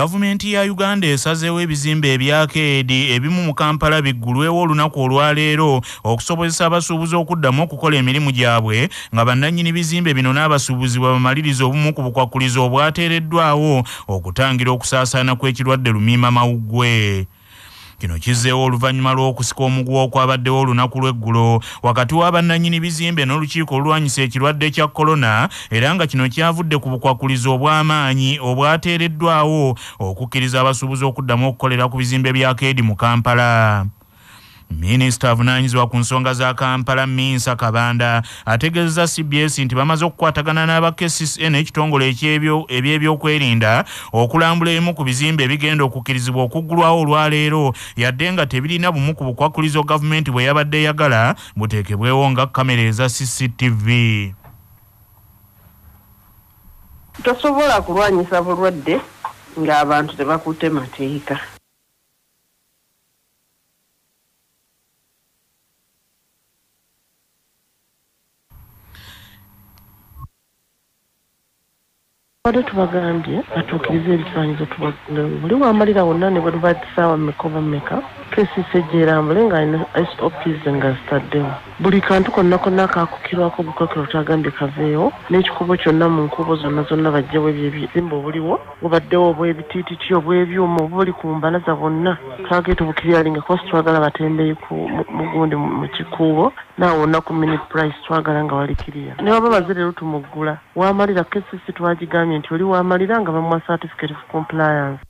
gavumenti ya uganda esazeewo ebizimbe ebyakeedi ebimu mu kampala biggulwewo olunaku olwaleero okusobozesa abasuubuzi okuddamu okukola emirimu gyabwe nga bannannyini bizimbe bino n'abasuubuzi bwe bamaliriza obumu ku bukwakulizo obwateereddwawo okutangira okusaasaana kw'ekirwadde lumiima mawuggwe kino kizzeewo oluvannyuma lw'okusika omuguwa okwabaddewo olunaku lw'eggulo. Wakati w'abannannyini bizimbe n'olukiiko olulwanyisa ekirwadde kya kolona era nga kino kyavudde ku bukwakulizo obw'amaanyi obwateereddwawo okukkiriza abasuubuzi okuddamu okukolera ku bizimbe bya keedi mu kampala minisita avunaanyizibwa ku nsonga za kampala minsa kabanda ategeezeza cbs nti bamaze okukwatagana n'aba kcca n'ekitongole ebyebyokwerinda okulambula ebimu ku bizimbe ebigenda okukkirizibwa okuggulwawo olwaleero yadde nga tebirina bumu ku bukwakulizo gavumenti bwe yabadde eyagala buteekebwewo nga kamera eza cctv tosobola kulwanyisa bulwadde ng'abantu tebakutte mateeka badde tubagambye batuukirize ebifaanyizo buli wamalira wonna ne bwe luba tisaawa mmeka oba mmeka kesisa ejjeerambule ng'alina sops nga zitaddewo buli kantu konna konna kaakukirwako obukwekero kyagambye kaveewo n'ekikubo kyonna mu nkubo zonna zonna bajjewo ebyebizimba obuliwo bubaddewo obw'ebitiititi obw'ebyuma oba buli ku mbalaza bonna. Kageeta obukiryalinga kuba situwagala batembeeyi mugundi mu kikuubo naawe wonna ku minute price twagala nga walikiriya ne waba baze leero tumuggula wamalira kesisi twagigambye nti oli wamalira nga bamuwa certificate of compliance.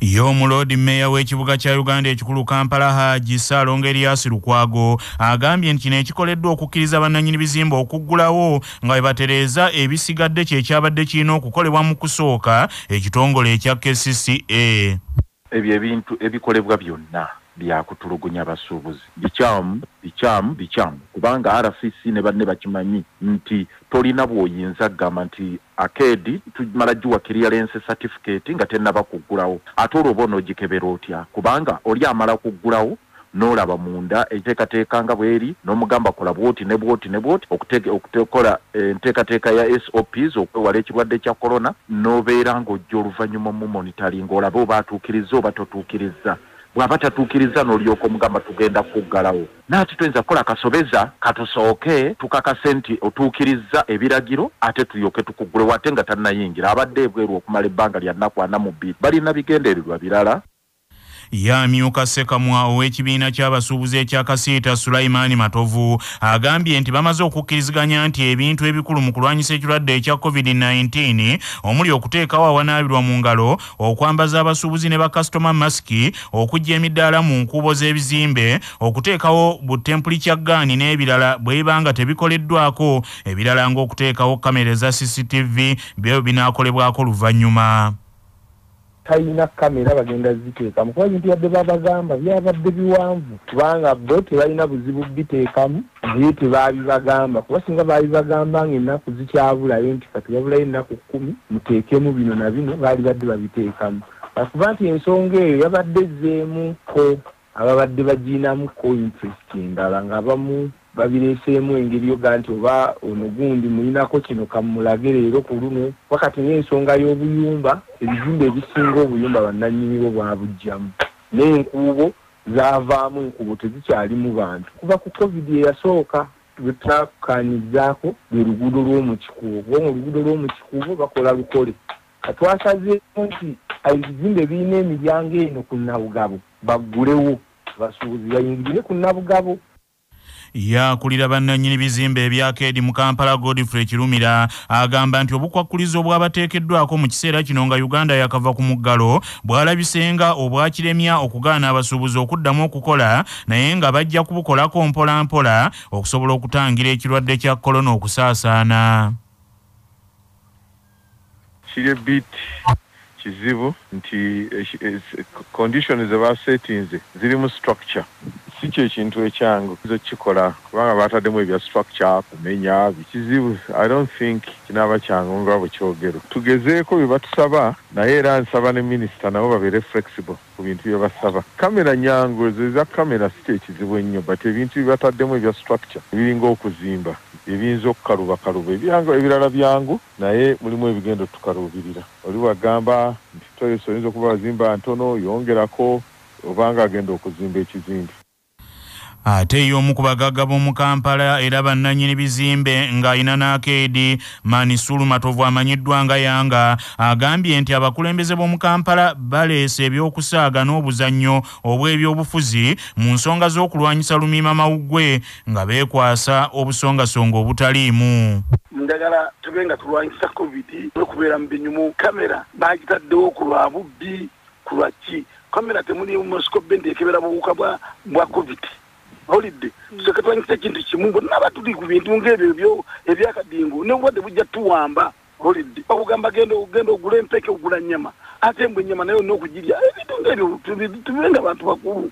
Y'omulodi mmeeya w'ekibuga kya uganda ekikulu kampala haji saalonga eriasi lukwago agambye nti kino ekikoleddwa okukkiriza bannannyini bizimba okuggulawo nga bwe batereeza ebisigadde kyekyabadde kirina okukolebwa mu kusooka ekitongole ekya kcca ebyo ebintu ebikolebwa byonna byakutulugunya basuubuzi. Bikyamu bikyamu bikyamu. Kubanga rcc ne banne bakimanyi nti tolina bw'oyinza kugamba nti akedi tumala giwa clearance certificate nga tennaba kuggulawo ate olwo oba onoogikebera otya? Kubanga oli amala kuggulawo n'olaba munda enteekateeka nga bweri n'omugamba kola bwoti ne bwoti ne bwoti okukola enteekateeka ya sops okwewala ekirwadde kya korona n'obeera ng'ojja oluvannyuma mu monitoring olabe oba atuukiriza oba totuukiriza bw'aba tatuukiriza n'olyoka omugamba tugenda kuggalawo. Naati tuyinza kukola kasobeza katusooke tukakase nti otuukiriza ebiragiro ate tulyoke tukuggulewo ate nga tannayingira. Abadde ebweru okumala ebbanga lya nnaku ana mu bbiri. Balina bigendererwa birala yamyuka sekamwa ow'ekibiina ky'abasuubuzi ekyakasiita sulaimaani matovu agambye nti bamaze okukkiriziganya nti ebintu ebikulu mu kulwanyisa ekirwadde ekya covid-19 omuli okuteekawo awanaabirwa mu ngalo okwambaza abasuubuzi ne bakasitoma masiki okujja emidaala mu nkuubo z'ebizimbe okuteekawo butempuli kya gaani n'ebirala bwe biba nga tebikoleddwako ebirala ng'okuteekawo kamera eza cctv byo binaakolebwako luvannyuma talina kamera bagenda ziteekamu. Kuba ebintu yadde babagamba byabadde biwanvu. Kubanga bo tebalina buzibu biteekamu naye tebabibagamba kuba singa babibagamba nga ennaku zikyabulayo nti kati wabulayo ennaku kkumi muteekemu bino na bino baali badde babiteekamu. Akuba nti ensonga eyo yabadde ezzeemuko ababadde bagiinamuko interest endala ngaabamu babireeseemu engeri yoga nti oba ono gundi mulinako kino kamulage leero ku luno. Wakati n'ensonga y'obuyumba ebizimbe ebisinga obuyumba bannannyinibo bwabugjamu n'enkuubo zaavaamu enkuubo tezikyalimu bantu. Kuva ku covid eyasooka lwe twakanyizaako lwe luguudo lw'omu kikuubo kuba mu luguudo lw'omu kikuubo bakola lukole katwasazeemu nti ebizimbe birina emiryango eno ku nabugabo baggulewo abasuubuzi bayingirire ku nabugabo yakulira bannannyini bizimbe ebyakeedi mu kampala godfrey kirumira. Agamba nti obukwakkulizo obwabateekeddwako mu kiseera kino nga uganda yakava ku muggalo bwalabisenga obwakiremya okugaana abasuubuzi okuddamu okukola naye nga bajja kubukolako mpolampola okusobola okutangira ekirwadde kya korona okusaasaana. Kiri ebiti kizibu nti condition zebasetinze ziri mu structure si kyekintu ekyangu kikola kubanga bataddemu ebya structure kumenya bikizibu. I don't think kinaaba kyangu nga bwe kyogero tugezeeko bye batusaba naye era nsaba ne minisita nabo babeere flexible ku bintu bye basaba. Kamera nyangu ezo eza kamera si kyekizibu ennyo but ebintu bye bataddemu ebya structure ebiringa okuzimba ebiyinza okukalubakaluba ebyangu ebirala byangu naye mulimu ebigenda tukaluubirira oli wagamba nti toyes oyinza okuba bazimba ntono yongerako obanga agenda okuzimba ekizimbe ate y'omu ku bagagga b'omu kampala era bannannyini bizimbe ng'ayina n'akeedi manisulu matovu amanyiddwa nga yanga agambye nti abakulembeze b'omu kampala baleese ebyokusaaga n'obuzannyo obw'ebyobufuzi mu nsonga z'okulwanyisa lumiima mawuggwe nga beekwasa obusongasonga obutaliimu. Njagala tube nga tulwanyisa covid okubeera mu binyumu kamera. Bagitaddewo ku lwa bubbi ku lwaki kamera temuli mosikobe nti ekebera buwuka bwa covid olidde tusooke twanyisa ekintu kimu bonna batuli ku bintu ngaebyo ebyo ebyakadingo neobulwadde bujja tuwamba olidde bakugamba genda genda ogula empeke ogula nyama ate mbwe enyama naye olina okugirya. Ebintu ngaebyo tubibe nga bantu bakulu.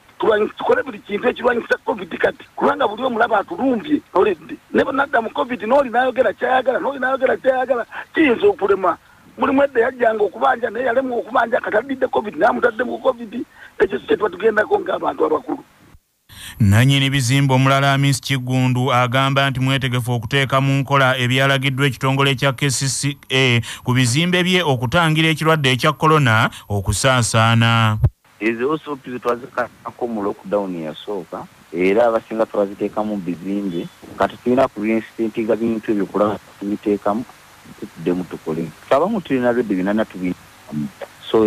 Tukole buli kintu ekirwanyisa covid kati. Kubanga buli omulaba atulumbye olidde ne bonadda mu covid nooli nayogera kyayagala nooli nayogera kyayagala kiyinza okulema. Mulimu edda yajjanga okubanja naye yalemwa okubanja katadidde covid naye amutadde mu covid. Ekyo kyetuba tugendako ng'abantu abakulu nannyini bizimbe omulala miss kigundu agamba nti mwetegefu okuteeka mu nkola ebyalagiddwa ekitongole kya kcca ku bizimbe bye okutangira ekirwadde ekya korona okusaasaana. Ezo osopizi twazikako mu lockdown yasooka era abasinga twaziteeka mu bizimbe. Kati tulina ku reinstatinga bintu ebyo kulaba tubiteekamu tutuddemu tukole. Abamu tulina lwedde binana tubinamu so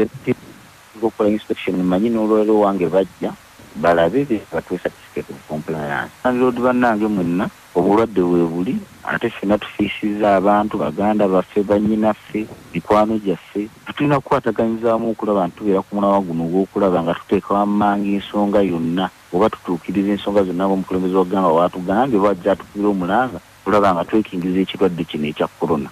okukola inspection manyi n'olwero wange bajja balabe certificate of compliance landlord bannange mwenna obulwadde bwe buli ate ffenna tufiisiza abantu baganda baffe bannyinaffe mikwano gyaffe tetulina kukwataganyizaamu okulaba ntubeera ku mulawa guno ogw'okulaba nga tuteeka wammanga ensonga yonna oba tutuukiriza ensonga zonna ngaomukulembeze wa ggamba waatugambye bwajja atukubira omulanga tulaba nga twekingiriza ekirwadde kino ekya korona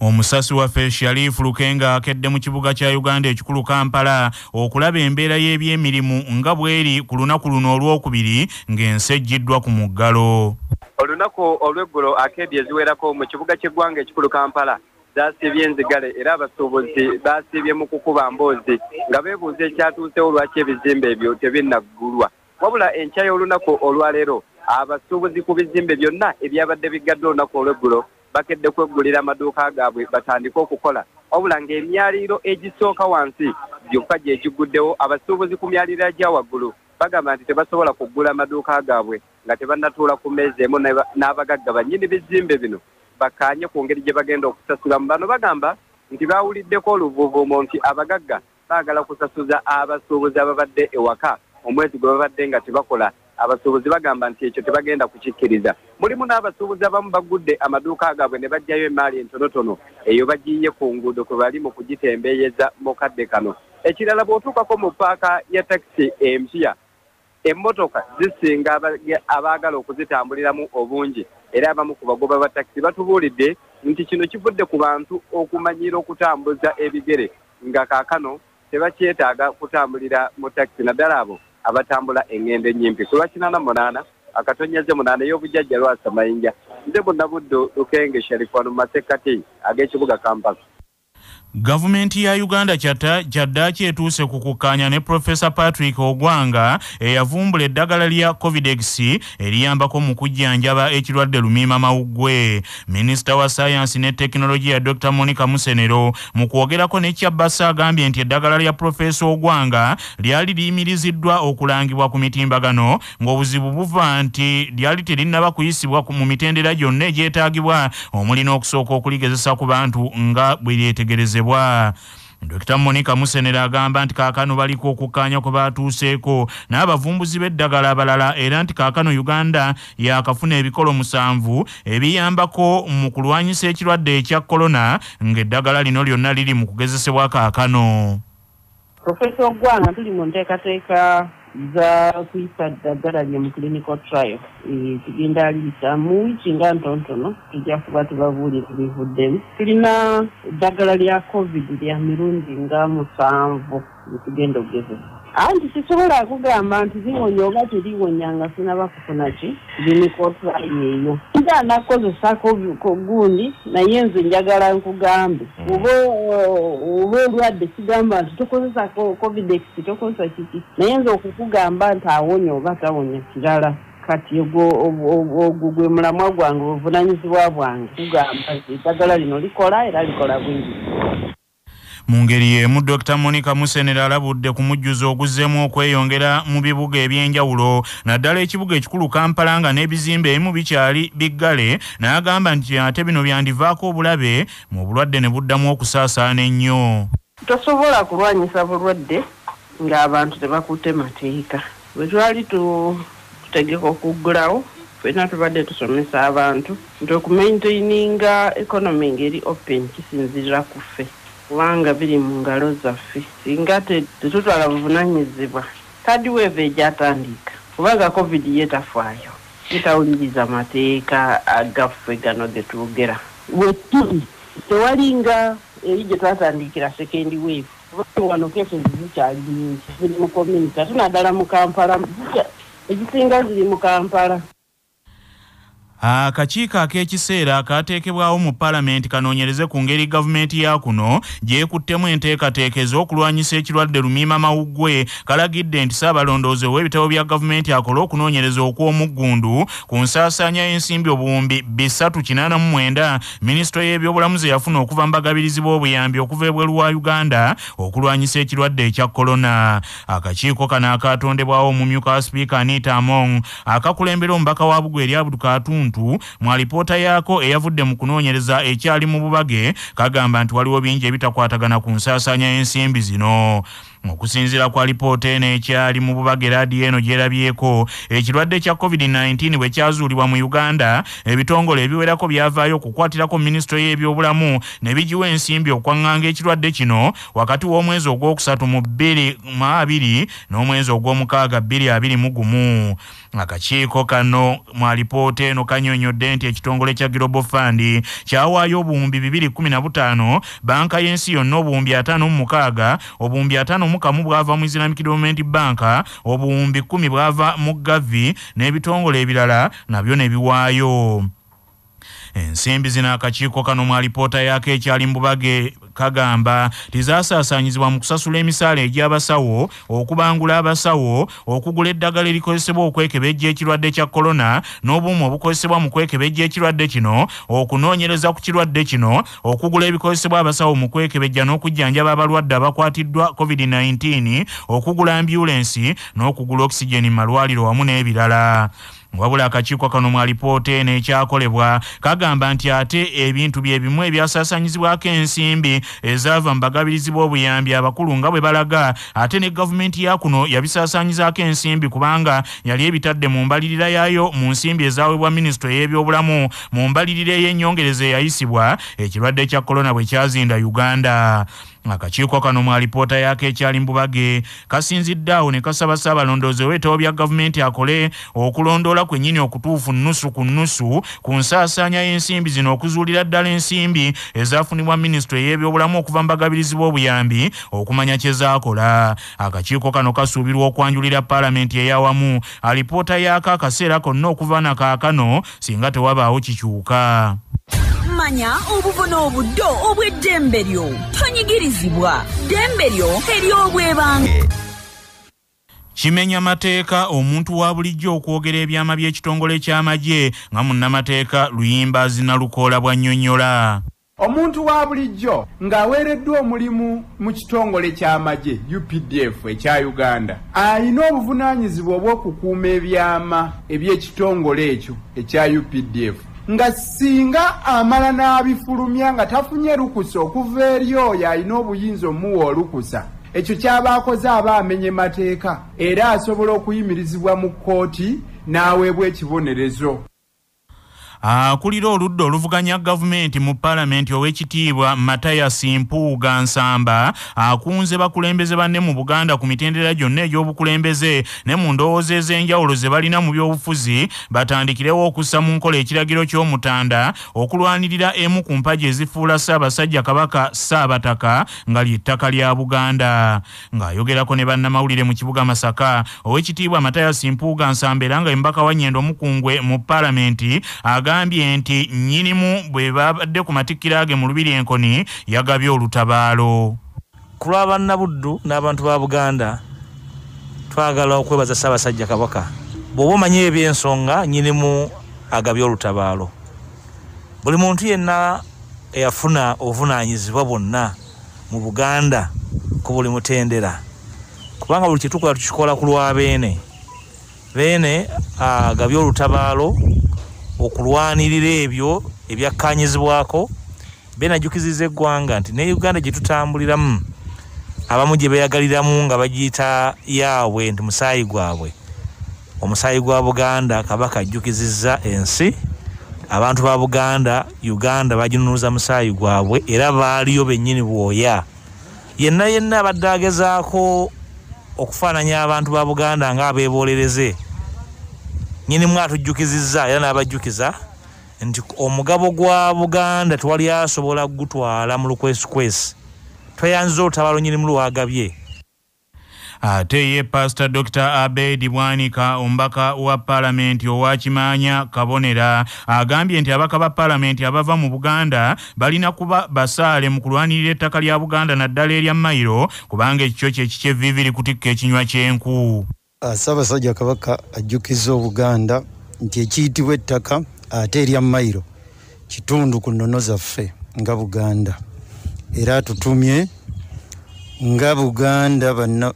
omusasi waffe sharifu lukenga akedde mu kibuga kya uganda ekikulu kampala okulaba embeera y'ebyemirimu nga bw'eri ku lunaku luno olwokubiri ng'ensi ejjiddwa ku muggalo. Olunaku olw'eggulo akeedi eziwerako mu kibuga ky'eggwanga ekikulu kampala zaasibye enzigale era abasuubuzi baasibye mu kukuba mboozi nga beebuuza ekyatuusewo lwaki ebizimbe ebyo tebinnaggulwa wabula enkya y'olunaku olwaleero abasuubuzi ku bizimbe byonna ebyabadde bigadde olunaku olw'eggulo bakedde kweggulira amaduuka gaabwe batandike okukola. Wabula ng'emyaliiro egisooka wansi gyokka gye giguddewo abasuubuzi ku myaliiro agya waggulu bagamba nti tebasobola kuggula amaduuka gaabwe nga tebannatuula ku mmeezi emu n'abagagga bannyini bizimbe bino. Bakkaanye ku ngeri gye bagenda okusasulamu bano bagamba nti baawuliddeko oluvuuvuumo nti abagagga baagala kusasuza abasuubuzi ababadde ewaka omwezi gwe babadde nga tebakola abasuubuzi bagamba nti ekyo tebagenda kukikkiriza. Mulimu n'abasuubuzi abamu bagudde amaduuka gaabwe ne bajjayo emaali entonotono eyo bagiye ku nguudo kwe bali mu kugitembeeyeza mu kadde kano. Ekirala bw'otuukako mu paaka ya takisi empya emmotoka zisinga abaagala okuzitambuliramu obungi. Era abamu ku bagoba ba takisi batubuulidde nti kino kivudde ku bantu okumanyira okutambuza ebigere. Nga kaakano tebakyetaaga kutambulira mu takisi naddala abo abatambula eŋŋendo ennyimpi ku lwakinana munaana akatonyaze munaana ey'obujjajja lwasa mayinja nze munnabuddo lukenge sharifano mu masekkati ag'ekibuga kampala gavumenti ya uganda kyaddaaki etuuse ku kukkaanya ne profesa patrick ogwanga eyavumbula eddagala lya covidex eriyambako mu kujjanjaba ekirwadde lumiima mawuggwe minisita wa sayansi ne tekinologiya dr monica musenero mu kwogerako ne kyabbasa agambye nti eddagala lya profesa ogwanga lyali liyimiriziddwa okulangibwa ku mitimbagano ng'obuzibu buva nti lyali terinnaba kuyisibwa mu mitendera gyonna egyetaagibwa omuli n'okusooka okuligezesa ku bantu nga bwe lyetegerezebwa kukolebwa dr monica musenera agamba nti kaakano baliko okukkaanya kwe baatuuseeko n'abavumbuzi b'eddagala abalala era nti kaakano uganda yakafuna ebikolo musanvu ebiyambako mu kulwanyisa ekirwadde ekya korona ng'eddagala lino lyonna liri mu kugezesebwa kaakano. Profesa ogwanga tuli mu nteekateeka za kuyisa ddagala lye mu clinical trial tugenda aliyisa mu wiiki nga ntontono tujja kuba tubabuulira bivuddemu tulina eddagala lya covid lya mirundi nga musanvu lyetugenda okugezesa anti sisobola kugamba nti liwonya oba teliwonya nga sinaba kufuna ki trial eyo nja nakozesako gundi naye nze njagala nkugambe. Oba oba olwadde kigamba nti tokozesa covidex tokozesa kiki? Naye nze okukugamba nti awonya oba tawonya kirala. Kati ogwo gwe mulamwa gwange obuvunanyizibwa bwange kugamba nti eddagala lino likola era likola bwingi mu ngeri emu dr monica musenera alabudde ku mujjuzo oguzzeemu okweyongera mu bibuga ebyenjawulo. Naddala ekibuga ekikulu kampala nga n'ebizimbe ebimu bikyali biggale n'agamba nti ate bino byandivaako obulabe mu bulwadde ne buddamu okusaasaana ennyo. Tosobola kulwanyisa bulwadde ng'abantu tebakutte mateeka. Bwe twali tutegeka okuggulawo fena tubadde tusomesa abantu nti okumaintaininga economy ngeri open kisinzirira ku ffe kubanga biri mu ngalo zaffe. Singa tetutwala buvunanyizibwa kadi weeva egyatandika. Kubanga covid yetafaayo tetawuliriza mateeka agaffe gano getwogera wetuli tewalinga eri gye twatandikira weeva kubanga wano kefezi zikyali nyingi ziri mu community ate naddala mu kampala ezisinga ziri mu kampala akakiiko ak'ekiseera akateekebwawo mu paalamenti kanoonyereze ku ngeri gavumenti ya kuno gyekuttemu enteekateeka ez'okulwanyisa ekirwadde lumiima mawuggwe kalagidde nti saabalondoozi ow'ebitabo bya gavumenti akole okunoonyereza okw'omuggundu ku nsaasaanya y'ensimbi obuwumbi 389 minisitule y'ebyobulamu ze yafuna okuva mu bagabirizi b'obuyambi okuva ebweru wa uganda okulwanyisa ekirwadde ekya kolona akakiiko kano akatondebwawo omumyuka wa sipiika anita among. Akakulembera omubaka wa bugwe eri abudukatuntu muntu mu alipoota yaako eyavudde mu kunoonyereza ekyali mu bubage kagamba nti waliwo bingi ebitakwatagana ku nsaasaanya y'ensimbi zino okusinziira kwa lipoota eno ekyali mu bubage raadiyo eno gyerabyeko ekirwadde kya covid-19 bwe kyazuulibwa mu uganda ebitongole ebiwerako byavaayo okukwatirako minisitule y'ebyobulamu ne bigiwa ensimbi okwaŋŋanga ekirwadde kino wakati w'omwezi ogwokusatu mu 22 n'omwezi ogw'omukaaga 221 akakiiko kano mu alipoota eno kanyonyodde nti ekitongole kya global fund kyawaayo obuwumbi 215 banka y'ensi yonna obuwumbi 56 obuwumbi 5 kamu bwava mu islamic development bank obuwumbi 1 bwava mu gavi n'ebitongole ebirala nabyo ne biwaayo. Ensimbi zino akakiiko kano mu alipoota yaako ekyali mbubage kagamba tizasaasaanyizibwa mu kusasula emisaala egy'abasawo okubangula abasawo okugula eddagala erikozesebwa okwekebejja ekirwadde kya korona n'obuumu obukozesebwa mu kwekebejja ekirwadde kino okunoonyereza ku kirwadde kino okugula ebikozesebwa abasawo mu kwekebejja n'okujjanjaba abalwadde abakwatiddwa covid-19 okugula ambyulensi n'okugula okisigeni mu malwaliro wamu n'ebirala wabula akakiiko kano mu alipoota eno ekyakolebwa kagamba nti ate ebintu bye bimu ebyasaasanyizibwako ensimbi ezaava mu bagabirizi b'obuyambi abakulu nga bwe balaga ate ne gavumenti ya kuno yabisaasanyizaako ensimbi kubanga yali ebitadde mu mbalirira yaayo mu nsimbi ezaweebwa minisitule y'ebyobulamu mu mbalirira ey'ennyongereza eyayisibwa ekirwadde kya korona bwe kyazinda uganda akakiiko kano mu alipoota yaako ekyali mbubage kasinzidde awo ne kasaba saabalondoozi ow'ebitabo bya gavumenti akole okulondoola kwennyini okutuufu nnusu ku nnusu ku nsaasaanya y'ensimbi zino okuzuulira ddala ensimbi ezaafunibwa minisitule y'ebyobulamu okuva mu bagabirizi b'obuyambi okumanya kye zaakola. Akakiiko kano kasuubirwa okwanjulira paalamenti ey'awamu. Alipoota yaako akaseera konna okuva na kaakano singa tewabaawo kikyuka manya obuvuna obuddo obw'eddembe lyo tonyigirizibwa ddembe lyo ery'obwebange kimenya mateeka omuntu wa bulijjo okwogera ebyama by'ekitongole ky'amagye nga munnamateeka luyimba zinalukoola bwa nnyonnyola. Omuntu wa bulijjo ng'aweereddwa omulimu mu kitongole ky'amagye updf ekya uganda alina obuvunaanyizibwa obw'okukuuma ebyama eby'ekitongole ekyo ekya updf nga singa amala n'abifulumya nga tafunye lukusa okuva eri oyo alina obuyinza omuwa olukusa ekyo kyaba akoze aba amenye mateeka era asobola okuyimirizibwa mu kkooti n'aweebwa ekibonerezo akulira oludda oluvuganya gavumenti mu paalamenti ow'ekitiibwa matayas mpuuga nsamba akunze bakulembeze banne mu buganda ku mitendera gyonna egy'obukulembeze ne mu ndowooza ez'enjawulo ze balina mu by'obufuzi batandikirewo okussa mu nkola ekiragiro ky'omutanda okulwanirira emu ku mpagi ezifuula ssaabasajja kabaka ssaabataka nga ly'ettaka lya buganda. Ng'ayogerako ne bannamawulire mu kibuga masaka ow'ekitiibwa matayas mpuuga nsamba era nga embaka wa nyendo mukungwe mu paalamenti agambye nti nnyinimu bwe babadde ku matikkiro age mu lubiri enkoni yagabye olutabaalo. Ku lwabannabuddu n'abantu ba buganda twagala okwebaza ssaabasajja kabaka bw'oba omanyi ebyensonga nnyinimu agabye olutabaalo. Buli muntu yenna eyafuna obuvunaanyizibwa bwonna mu buganda ku buli mutendera kubanga buli kyetukola tukikola ku lwa beene. Beene agabye olutabaalo okulwanirira ebyo ebyakkanyizibwako beene ajjukiziza eggwanga nti ne uganda gye tutambuliramu abamu gye beeyagaliramu nga bagiyita yaabwe nti musaayi gwabwe. Omusaayi gwa buganda kabaka ajjukizizza ensi abantu ba buganda uganda baginunuza musaayi gwabwe era baaliyo bennyini bwoya. Yenna yenna abadde agezaako okufaananya abantu ba buganda ngaabeebolereze nyinimu atujjukizizza era n'abajjukiza nti omugabo gwa buganda tewali asobola kugutwala mu lukwesikwesi tweyanziza olutabaalo nyinimu lwagabye ate ye pasita dr abedi bwanika omubaka wa paalamenti owakimanya kabonera agambye nti abaka ba paalamenti abava mu buganda balina kuba basaale mu kulwanirira ettaka lya buganda naddala erya mayiro kubanga ekikyo kyekiki evviiviri kutikka ekinywa ky'enku ssaabasajja kabaka ajjukiza obuganda nti ekiyitibwa ettaka ate erya mayiro kitundu ku nnono zaffe nga buganda. Era atutumye nga buganda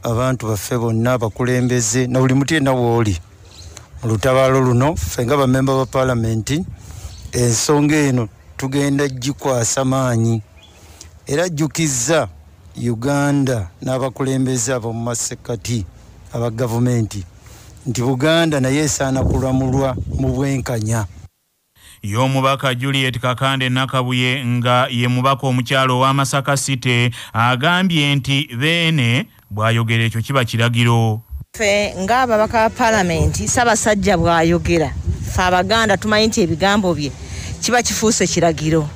abantu baffe bonna abakulembeze na buli muti yenna wooli mu lutabaalo luno ffe nga bamemba ba paalamenti ensonga eno tugenda gikwasa maanyi. Era jjukizza uganda n'abakulembeze ab'omu masekati aba gavumenti. Nti buganda naye esaana kulamulwa mu bwenkanya. Y'omubaka juliet kakande nakabuye nga ye mubaka omukyalo ow'amasaka city agambye nti beene bw'ayogera ekyo kiba kiragiro. Ffe ng'ababaka ba paalamenti ssaabasajja bw'ayogera ffe abaganda tumanyi nti ebigambo bye kiba kifuuse kiragiro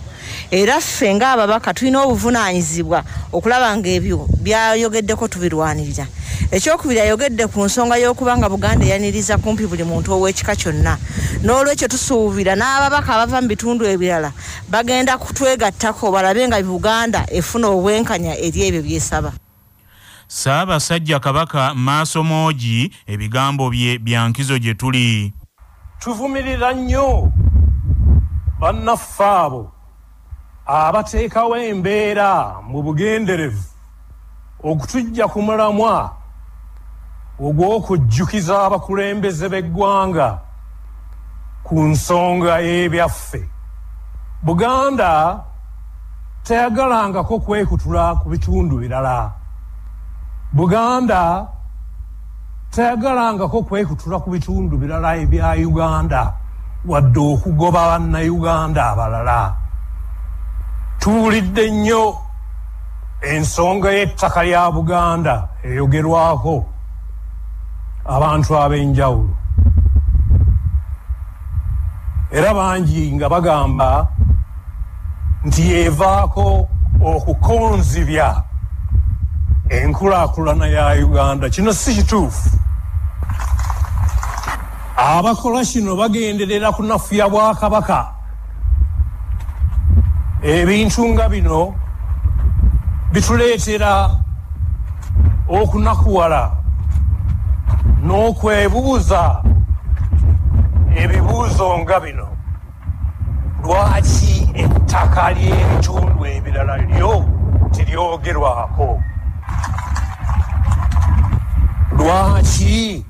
era ffe ng'ababaka tulina obuvunaanyizibwa okulaba nga ebyo byayogeddeko tubirwanirira. Ekyokubiri ayogedde ku nsonga y'okuba nga buganda eyaniriza kumpi buli muntu ow'ekika kyonna. N'olwekyo tusuubira n'ababaka abava mu bitundu ebirala bagenda kutwegattako balabe nga buganda efuna obwenkanya eri ebyo byesaba. Ssaabasajja kabaka maaso moogi ebigambo bye bya nkizo gye tuli. Tuvumirira nnyo bannaffe abo abateekawo embeera mu bugenderevu okutujja ku mulamwa ogw'okujjukiza abakulembeze b'eggwanga ku nsonga y'ebyaffe. Buganda teyagalangako kwekutula ku bitundu birala. Buganda teyagalangako kwekutula ku bitundu birala ebya uganda wadde okugoba bannayuganda abalala tuwulidde nnyo ensonga y'ettaka lya buganda eyogerwako abantu ab'enjawulo. Era bangi nga bagamba nti yeevaako okukonzibya enkulaakulana ya uganda. Kino si kituufu. Abakola kino bagenderera kunafuya bwakabaka ebintu nga bino bituleetera okunakuwala n'okwebuuza ebibuuzo nga bino. Lwaki ettaka ly'ebitundu ebirala lyo tiryogerwako lwaki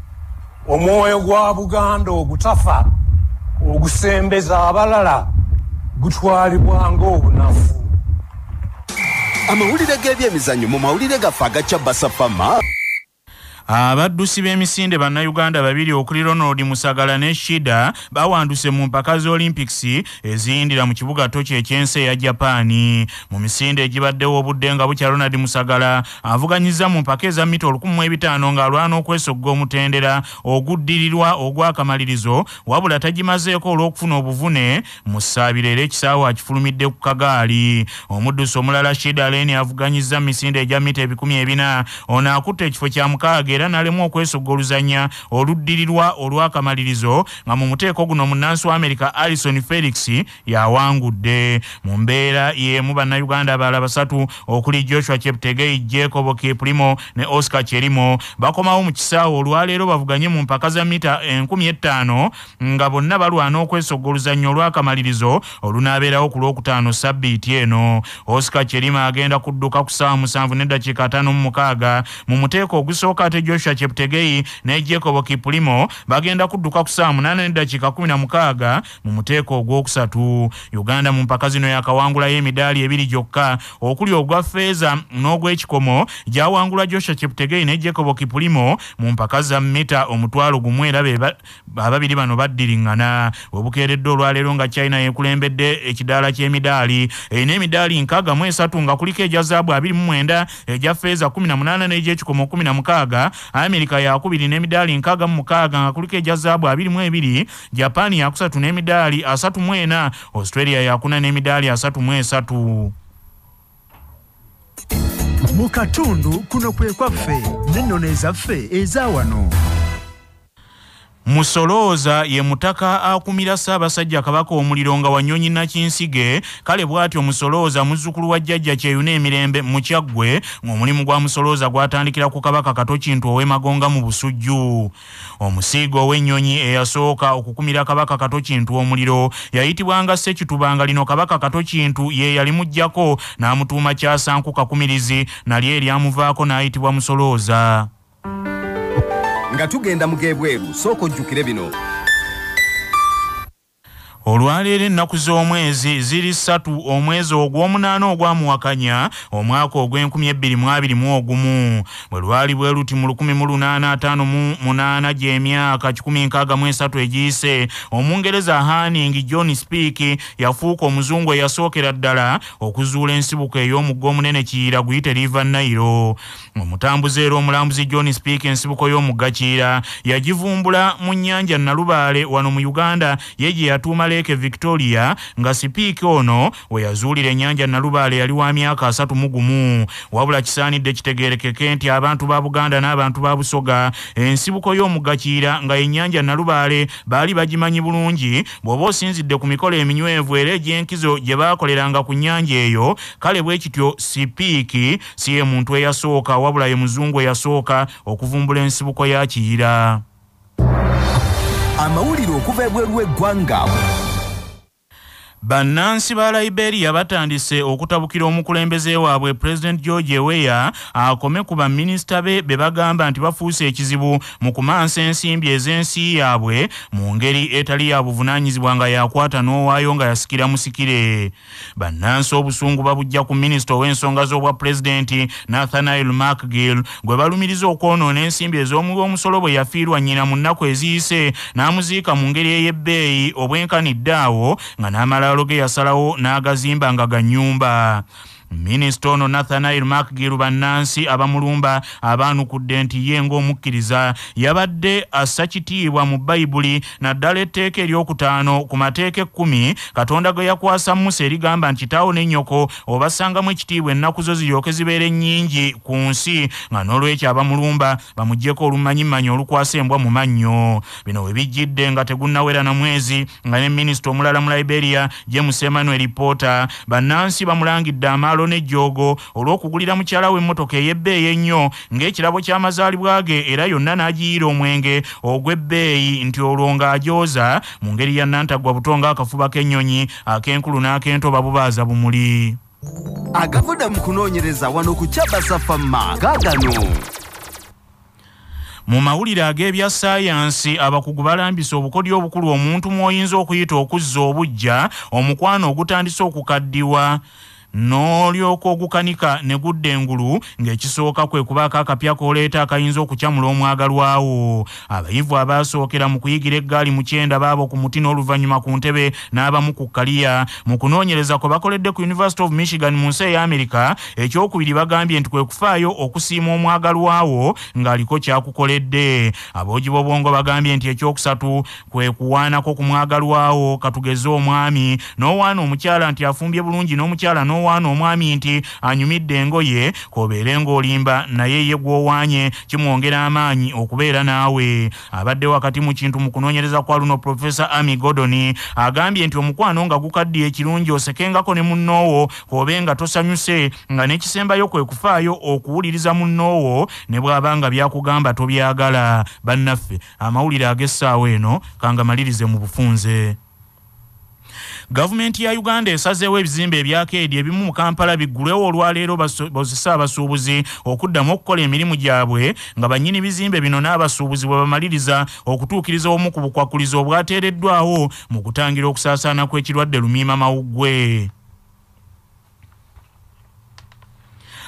omwoyo gwa buganda ogutafa ogusembeza abalala gutwalibwa ng'obunafu. Amawulire g'ebyemizannyo mu mawulire gaffe agacya basafama abaddusi b'emisinde bannayuganda babiri okuli ronald musagala ne shida bawanduse mu mpaka z'olympics eziyindira mu kibuga tokyo ekyensi eya japaani mu misinde egibaddewo obudde nga bukya ronald musagala avuganyiza mu mpaka eza mita 15 ng'alwana okwesogga omutendera oguddirirwa ogw'akamalirizo wabula tagimazeeko olw'okufuna obuvune mu ssaabiro era ekisaawo akifulumidde ku kagaali. Omuddusi omulala shida leni avuganyiza mu misinde egya mita 14 ono akutte ekifo kya mukaaga ng'era n'alemu okwesoggoluzanya oluddirirwa olw'akamalirizo nga mu muteeko guno munnansi wa amerika alison felix yawangudde mu mbeera y'emu bannayuganda abalala basatu okuli joshua cheptegei jacob kiprimo ne oscar cherimo bakomawo mu kisaawe olwaleero bavuganye mu mpaka za mita 15 nga bonna balwana okwesoggoluzanya olw'akamalirizo olunaabeerawo ku lwokutaano sabbiiti eno. Oscar cherima agenda kudduka ku ssaawa musanvu n'eddakiika ataano mu mukaaga mu muteeko ogusooka ate joshua cheptegei ne jacob kiprimo bagenda kudduka ku ssaawa munaana n'eddakiika kumi na mukaaga mu muteeko ogwokusatu. Uganda mu mpaka zino yakawangulayo emidaali ebiri gyokka. Okuli ogwa feeza n'ogw'ekikomo gyawangula joshua cheptegei ne jacob kipulimo mu mpaka za mita omutwalo gumu era ababiri bano baddiriŋŋana webukeeredde olwaleero nga china yekulembedde ekidaala ky'emidaali. Erina emidaali nkaaga mu esatu nga kuliko egya zaabu abiri mu mwenda egya feeza kumi na munaana n'egyekikomo kumi na mukaaga amerika yakubiri n'emidaali nkaaga mu mukaaga nga kuliko egya zaabu abiri mu ebiri japaani yakusatu n'emidaali asatu mu ena australia yakuna n'emidaali asatu mu esatu. Mu katundu kuno kwe kwaffe n'ennono ezaffe eza wano musolooza ye mutaka akumira ssaabasajja kabaka omuliro nga wanyonyi nakinsige. Kale bw'atyo musolooza muzzukulu wa jjajja kyeyuna emirembe mu kyaggwe ng'omulimu gwa musolooza gwatandikira ku kabaka kato kintu ow'emagonga mu busujju. Omusiiga ow'ennyonyi eyasooka okukumira kabaka kato kintu omuliro yayitibwanga ssekitubanga. Lino kabaka kato kintu ye yali muggyako n'amutuuma kyasanku kakumirizi nali eryamuvaako n'ayitibwa musolooza nga tugenda mugebweru sooka ojjukire bino olwaleero ennaku z'omwezi ziri ssatu omwezi ogw'omunaana ogwamuwakanya omwaka ogw'e2021 bwe lwali bwe luti mu 1858 gy'emyaka 163 egiyise omungereza hanning john speak yafuuka omuzungu eyasookera ddala okuzuula ensibuko ey'omugga omunene kiyira guyite riva nairo omutambuzi era omulambuzi john speak ensibuko y'omugga kiyira yagivumbula mu nnyanja nalubaale wano mu uganda ye gye yatuuma leke victoria nga sipiiki ono we yazuulira ennyanja nalubaale yali wa myaka asatu mu gumu. Wabula kisaanidde kitegeerekeke nti abantu ba buganda n'abantu ba busoga ensibuko y'omugakiira nga ennyanja nalubaale baali bagimanyi bulungi bw'oba osinzidde ku mikolo eminywevu era egy'enkizo gye baakoleranga ku nnyanja eyo kale bwe kityo sipiiki si ye muntu eyasooka wabula ye muzungu eyasooka okuvumbula ensibuko ya kiyira amawulire okuva ebweru w'eggwanga bannansi ba liberia batandise okutabukira omukulembeze waabwe pulezidenti george weya akome ku baminisita be be bagamba nti bafuuse ekizibu mu kumansa ensimbi ez'ensi yaabwe mu ngeri etali ya buvunaanyizibwa nga yakwata n'owaayo nga yasikira musikire. Bannansi obusungu babujja ku minisita ow'ensonga z'obwa pulezidenti nathanael macgill gwe balumiriza okwonoona ensimbi ez'omuwi omusolo bwe yafiirwa nnyina mu nnaku eziyise n'amuziika mu ngeri ey'ebbeeyi obwenkanidde awo nga n'amala amalaalo ge yasalawo n'agazimba nga ga nnyumba minisita ono nathanael macgill bannansi abamulumba abaanukudde nti ye ng'omukkiriza yabadde assa kitiibwa mu bayibuli naddala etteeka eryokutaano ku mateeka ekkumi. Katonda ge yakwasa musa erigamba nti kitaawo ne nnyoko obassangamu ekitiibwa ennaku zo ziryoke zibeere nnyingi ku nsi. Nga n'olwekyo abamulumba bamuggyeko olumanyimanyi olukwasa embwa mu mannyo. Bino we bijjidde nga tegunnawera na mwezi nga ne minisita omulala mu liberia james emmanuel porter. Bannansi bamulangidde amaalo n'ejjoogo olw'okugulira mukyala we emmotoka ey'ebbeeyi ennyo ng'ekirabo ky'amazaalibwa ge era yonna n'agiyiira omwenge ogw'ebbeeyi nti olwo ng'ajooza mu ngeri ya nantagwa buto ng'akafuba k'ennyonyi ak'enkulu n'ak'entoba bubaaza bumuli. Agavudde mu kunoonyereza wano ku kyabasafamma gaagano. Mu mawulire ag'ebya saayansi abakugu balambise obukodyo obukulu omuntu mw'oyinza okuyita okuzza obuggya omukwano ogutandise okukaddiwa n'olyoka ogukanika ne gudda engulu ng'ekisooka kwe kubaako akapya kooleeta akayinza okukyamula omwagalwawo abayivu abaasookera mu kuyigira eggaali mu kyenda baabo ku muti n'oluvannyuma ku ntebe n'abamu ku kaliya mu kunoonyereza kwe bakoledde ku university of michigan mu nsi ey'amerika ekyokubiri bagambye nti kwe kufaayo okusiima omwagalwawo ng'aliko kyakukoledde. Aboogi b'obwongo bagambye nti ekyokusatu kwe kuwaanako ku mwagalwawo katugeze omwami. N'owaana omukyala nti afumbye bulungi n'omukyala n'owa n'owaana omwami nti anyumidde engoye kobeere ng'olimba naye ye gw'owaanye kimwongera amaanyi okubeera naawe. Abadde wakati mu kintu mu kunoonyereza kwa luno profesa ami godoni agambye nti omukwano nga gukaddiye ekirungi osekengako ne munnoowo kobe nga tosanyuse nga n'ekisembayo kwe kufaayo okuwuliriza munnoowo ne bw'aba nga byakugamba tobyagala. Bannaffe amawulire ag'essaawa eno kangamalirize mu bufunze gavumenti ya uganda esazeewo ebizimbe ebyakeedi ebimu mu kampala biggulwewo olwaleero bozesa abasuubuzi okuddamu okukola emirimu gyabwe nga bannyini bizimbe bino n'abasuubuzi bwe bamaliriza okutuukiriza omu ku bukwakulizo obwateereddwawo mu kutangira okusaasaana kw'ekirwadde lumiima mawuggwe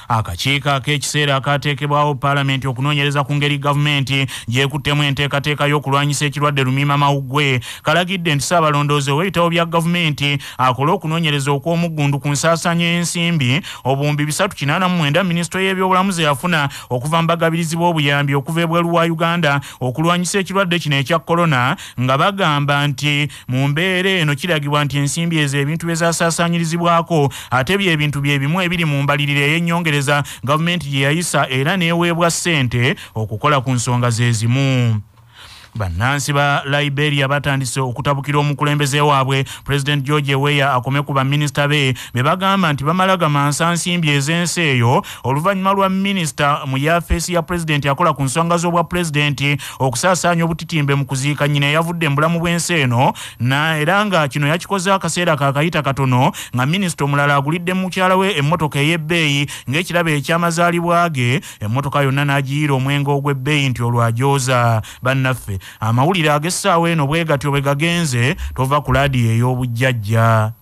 akakiiko ak'ekiseera akateekebwawo paalamenti okunoonyereza ku ngeri gavumenti gyekuttemu enteekateeka y'okulwanyisa ekirwadde lumiima mawuggwe kalagidde nti saabalondoozi ow'ebitabo bya gavumenti akole okunoonyereza okw'omuggundu ku nsaasaanya y'ensimbi. Obuwumbi 389 minisitule y'ebyobulamuzi yafuna okuva mu bagabirizi b'obuyambi okuva ebweru wa uganda okulwanyisa ekirwadde kino ekya korona nga bagamba nti mu mbeera eno kiragibwa nti ensimbi ezo ebintu bye zaasaasaanyirizibwako ate byebintu bye bimu ebiri mu mbaliriro ey'ennyongere okunoonyereza gavumenti gye yayisa era n'eweebwa ssente okukola ku nsonga ze zimu bannansi ba liberia batandise okutabukira omukulembeze waabwe president george weya akome ku baminisita be. Be bagamba nti bamala gamansa nsimbi ez'ensi eyo oluvannyuma lwa minisita mu yafeesi ya pulezidenti akola ku nsonga z'obwa pulezidenti okusaasaanya obutitimbe mu kuziika nyina eyavudde mu bulamu bw'ensi eno era nga kino yakikoze akaseera kakayita katono nga minisita omulala agulidde mukyala we emmotoka ey'ebbeeyi ng'ekirabo ekyamazaalibwa ge emmotoka yonna n'agiyiira omwenge ogw'ebbeeyi nti olwajooza bannaffe amawulire ag'essaawa eno bwe gatyo bwe gagenze tova ku laadiyo ey'obujjajja